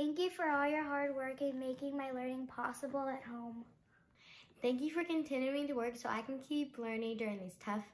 Thank you for all your hard work in making my learning possible at home. Thank you for continuing to work so I can keep learning during these tough.